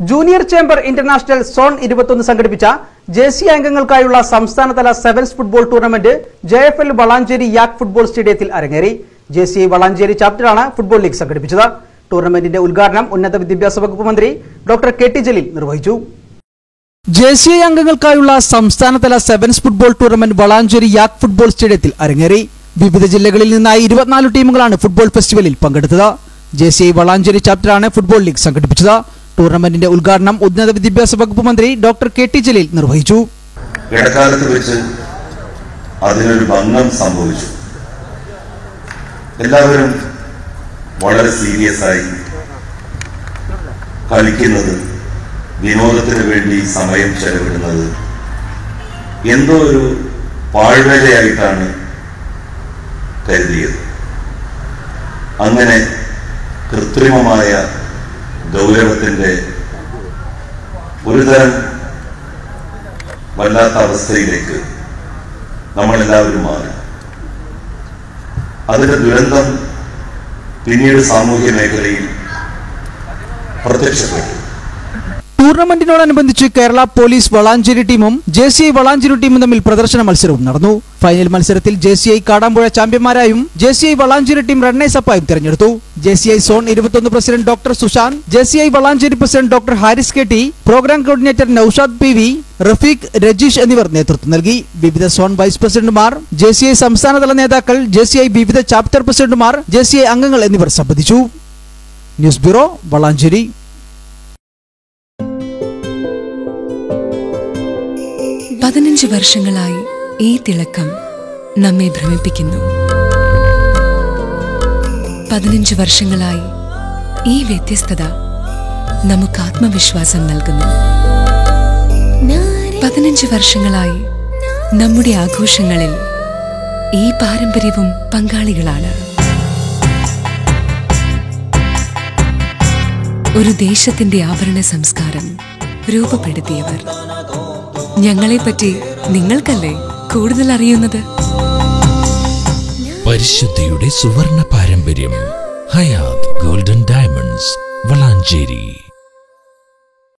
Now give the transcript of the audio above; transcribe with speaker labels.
Speaker 1: Junior chamber international zone ഇരുപത്തൊന്ന് സംഘടിപ്പിച്ച J C അംഗങ്ങൾക്കായുള്ള സംസ്ഥാനതല sevens football tournament J F L Valanchery യാക് football സ്റ്റേഡിയത്തിൽ അരങ്ങേറി. ജെ സി വളാഞ്ചേരി ചാപ്റ്ററാണ് ഫുട്ബോൾ ലീഗ് സംഘടിപ്പിച്ചത്. ടൂർണമെന്റിന്റെ ഉദ്ഘാടനം ഉന്നത വിദ്യാഭ്യാസ വകുപ്പ് മന്ത്രി ഡോക്ടർ കെ ടി ജലീൽ നിർവഹിച്ചു. ജെ സി ഐ അംഗങ്ങൾക്കായുള്ള സംസ്ഥാനതല സെവൻസ് ഫുട്ബോൾ ടൂർണമെന്റ് വളാഞ്ചേരി യാക് ഫുട്ബോൾ സ്റ്റേഡിയത്തിൽ അരങ്ങേറി. വിവിധ ജില്ലകളിൽ നിന്നായി ഇരുപത്തിനാല് ടീമുകളാണ് ഫുട്ബോൾ ഫെസ്റ്റിവലിൽ പങ്കെടുത്തത്. ജെ സി ഐ വളാഞ്ചേരി ചാപ്റ്ററാണ് ഫുട്ബോൾ ലീഗ് സംഘടിപ്പിച്ചത്. ടൂർണമെന്റിന്റെ ഉദ്ഘാടനം ഉന്നത വിദ്യാഭ്യാസ വകുപ്പ് മന്ത്രി ഡോക്ടർ കെ ടി ജലീൽ നിർവഹിച്ചു.
Speaker 2: ഇടക്കാലത്ത് വെച്ച് അതിനൊരു ഭംഗം സംഭവിച്ചു. എല്ലാവരും വളരെ സീരിയസ് ആയി കളിക്കുന്നത് വിനോദത്തിന് വേണ്ടി സമയം ചെലവിടുന്നത് എന്തോ ഒരു പാഴ്വരയായിട്ടാണ് കരുതിയത്. അങ്ങനെ കൃത്രിമമായ ഗൗരവത്തിന്റെ ഒരുതരം വല്ലാത്ത അവസ്ഥയിലേക്ക് നമ്മളെല്ലാവരും മാറി. അതിന്റെ ദുരന്തം പിന്നീട് സാമൂഹ്യ മേഖലയിൽ പ്രത്യക്ഷപ്പെട്ടു.
Speaker 1: ടൂർണമെന്റിനോടനുബന്ധിച്ച് കേരള പോലീസ് വളാഞ്ചേരി ടീമും ജെ സി ഐ വളാഞ്ചേരി ടീമും തമ്മിൽ പ്രദർശന മത്സരവും നടന്നു. ഫൈനൽ മത്സരത്തിൽ J C I Kadampuzha ചാമ്പ്യന്മാരായും J C I Valanchery team runners അപ്പായും തിരഞ്ഞെടുത്തു. ജെ സി ഐ സോൺ ഇരുപത്തൊന്ന് president doctor Sushant J C I Valanchery president doctor Haris K T programme coordinator Noushad P V Rafeeq Rajeesh എന്നിവർ നേതൃത്വം നൽകി. വിവിധ zone vice പ്രസിഡന്റുമാർ J C I സംസ്ഥാനതല നേതാക്കൾ J C I വിവിധ chapter പ്രസിഡന്റുമാർ ജെ സി ഐ അംഗങ്ങൾ എന്നിവർ സംബന്ധിച്ചു. News bureau Valanchery.
Speaker 3: പതിനഞ്ച് വർഷങ്ങളായി ഈ തിളക്കം നമ്മെ ഭ്രമിപ്പിക്കുന്നു. പതിനഞ്ച് വർഷങ്ങളായി ഈ വ്യത്യസ്തത നമുക്ക് ആത്മവിശ്വാസം നൽകുന്നു. പതിനഞ്ച് വർഷങ്ങളായി നമ്മുടെ ആഘോഷങ്ങളിൽ ഈ പാരമ്പര്യവും പങ്കാളികളാണ്. ഒരു ദേശത്തിന്റെ ആഭരണ സംസ്കാരം രൂപപ്പെടുത്തിയവർ. ഞങ്ങളെപ്പറ്റി നിങ്ങൾക്കല്ലേ കൂടുതൽ അറിയുന്നത്?
Speaker 4: പരിശുദ്ധിയുടെ സുവർണ പാരമ്പര്യം ഹയാത് ഗോൾഡൻ ഡയമണ്ട്സ് വളാഞ്ചേരി.